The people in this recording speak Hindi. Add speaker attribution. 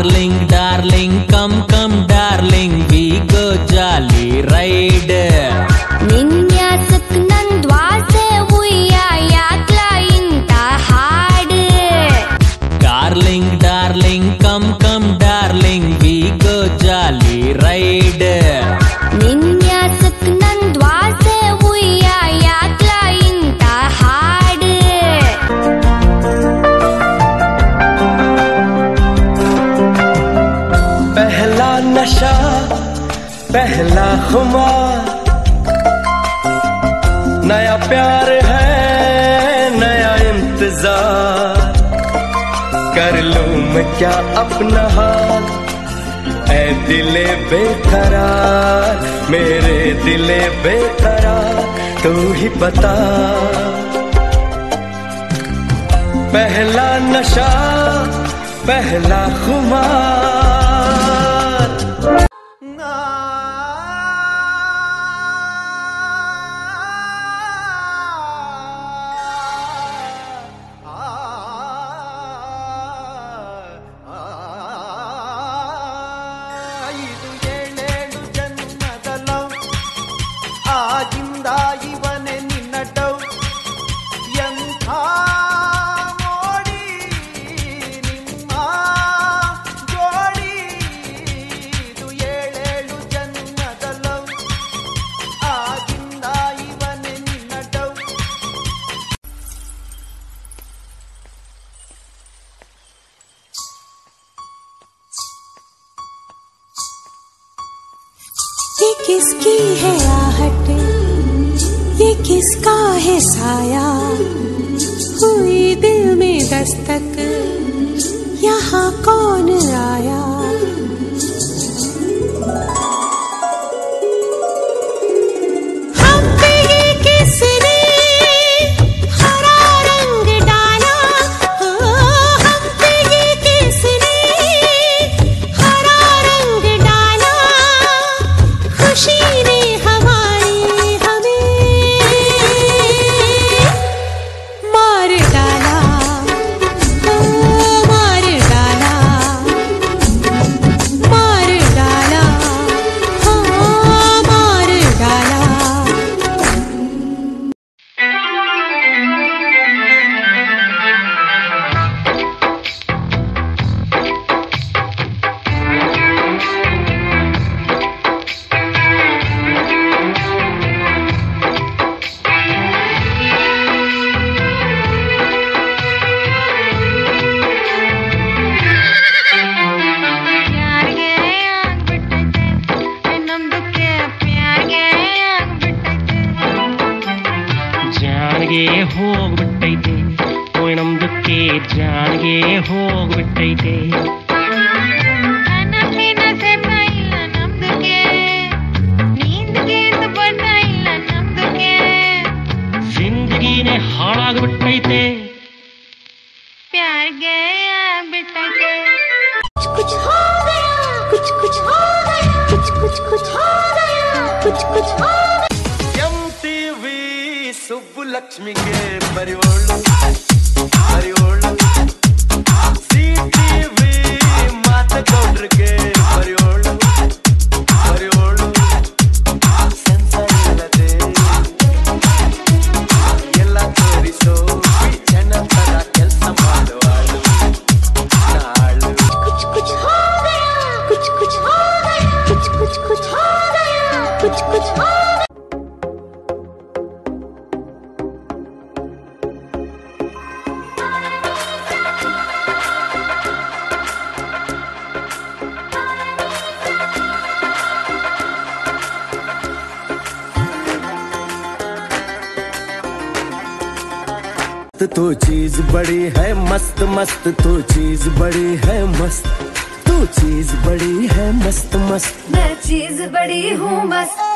Speaker 1: darling darling come come darling we go jolly ride पहला खुमार नया प्यार है, नया इंतज़ार। कर लूँ मैं क्या अपना हाल? ऐ दिले बेकरार, मेरे दिले बेकरार, तू ही बता। पहला नशा, पहला खुमार।
Speaker 2: किसकी है आहट? ये किसका है साया? हुई दिल में दस्तक यहाँ कौन आया?
Speaker 3: ಜಾಣ್ಗೆ ಹೋಗ್ಬಿಟ್ಟೈತೆ ಒಣಂಬಕ್ಕೆ ಜಾಣ್ಗೆ ಹೋಗ್ಬಿಟ್ಟೈತೆ ಜಿಂದಗಿನೇ ಹಾಳಾಗ್ಬಿಟ್ಟೈತೆ
Speaker 4: ಪ್ಯಾರ್ಗೆ ಆಗ್ಬಿಟ್ಟೈತೆ
Speaker 2: ಕುಚ್ ಕುಚ್ ಕುಚ್ ಕುಚ್ ಕುಚ್ ಕುಚ್ ಕುಚ್ లక్ష్మికే మరివోళ్ళు మరివోళ్ళు సిటీవీ మాత కౌంటర్కే
Speaker 1: तू चीज़ बड़ी है, मस्त मस्त तो चीज़ बड़ी है, मस्त तो चीज़ बड़ी है, मस्त मस्त।
Speaker 5: मैं चीज़ बड़ी हूँ, मस्त।